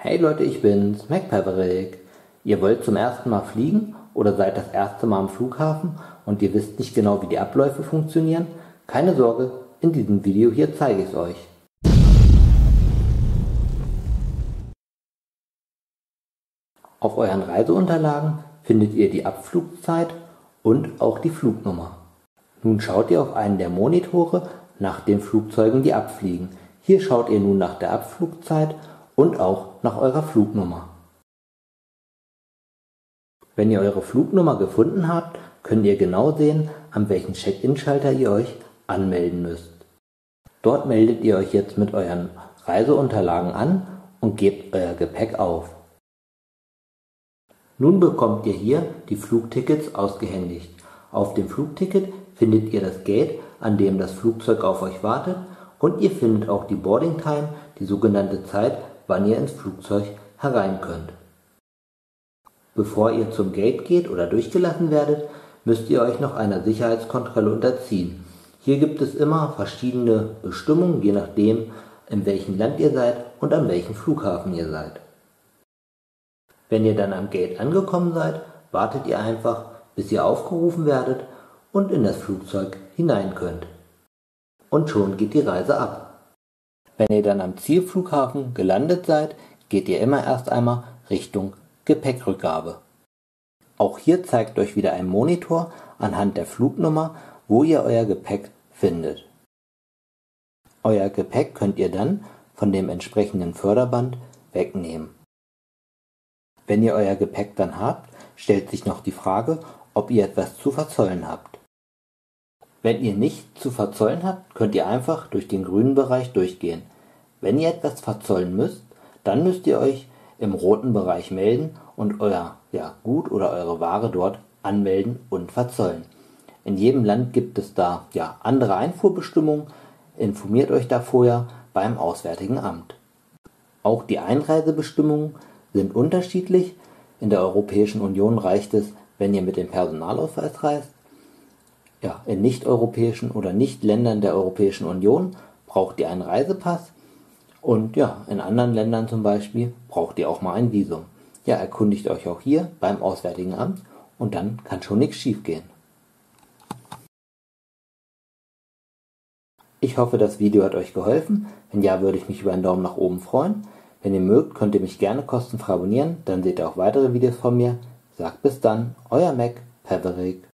Hey Leute, ich bin's, MacPaverick. Ihr wollt zum ersten Mal fliegen oder seid das erste Mal am Flughafen und ihr wisst nicht genau, wie die Abläufe funktionieren? Keine Sorge, in diesem Video hier zeige ich es euch. Auf euren Reiseunterlagen findet ihr die Abflugzeit und auch die Flugnummer. Nun schaut ihr auf einen der Monitore nach den Flugzeugen, die abfliegen. Hier schaut ihr nun nach der Abflugzeit und auch nach eurer Flugnummer. Wenn ihr eure Flugnummer gefunden habt, könnt ihr genau sehen, an welchen Check-in-Schalter ihr euch anmelden müsst. Dort meldet ihr euch jetzt mit euren Reiseunterlagen an und gebt euer Gepäck auf. Nun bekommt ihr hier die Flugtickets ausgehändigt. Auf dem Flugticket findet ihr das Gate, an dem das Flugzeug auf euch wartet und ihr findet auch die Boarding Time, die sogenannte Zeit, wann ihr ins Flugzeug herein könnt. Bevor ihr zum Gate geht oder durchgelassen werdet, müsst ihr euch noch einer Sicherheitskontrolle unterziehen. Hier gibt es immer verschiedene Bestimmungen, je nachdem, in welchem Land ihr seid und an welchem Flughafen ihr seid. Wenn ihr dann am Gate angekommen seid, wartet ihr einfach, bis ihr aufgerufen werdet und in das Flugzeug hinein könnt. Und schon geht die Reise ab. Wenn ihr dann am Zielflughafen gelandet seid, geht ihr immer erst einmal Richtung Gepäckrückgabe. Auch hier zeigt euch wieder ein Monitor anhand der Flugnummer, wo ihr euer Gepäck findet. Euer Gepäck könnt ihr dann von dem entsprechenden Förderband wegnehmen. Wenn ihr euer Gepäck dann habt, stellt sich noch die Frage, ob ihr etwas zu verzollen habt. Wenn ihr nichts zu verzollen habt, könnt ihr einfach durch den grünen Bereich durchgehen. Wenn ihr etwas verzollen müsst, dann müsst ihr euch im roten Bereich melden und euer ja, Gut oder eure Ware dort anmelden und verzollen. In jedem Land gibt es da ja andere Einfuhrbestimmungen. Informiert euch da vorher beim Auswärtigen Amt. Auch die Einreisebestimmungen sind unterschiedlich. In der Europäischen Union reicht es, wenn ihr mit dem Personalausweis reist ja, in nicht-europäischen oder Nicht-Ländern der Europäischen Union braucht ihr einen Reisepass und ja, in anderen Ländern zum Beispiel braucht ihr auch mal ein Visum. Ja, erkundigt euch auch hier beim Auswärtigen Amt und dann kann schon nichts schiefgehen. Ich hoffe, das Video hat euch geholfen. Wenn ja, würde ich mich über einen Daumen nach oben freuen. Wenn ihr mögt, könnt ihr mich gerne kostenfrei abonnieren, dann seht ihr auch weitere Videos von mir. Sagt bis dann, euer Mac, Peverick.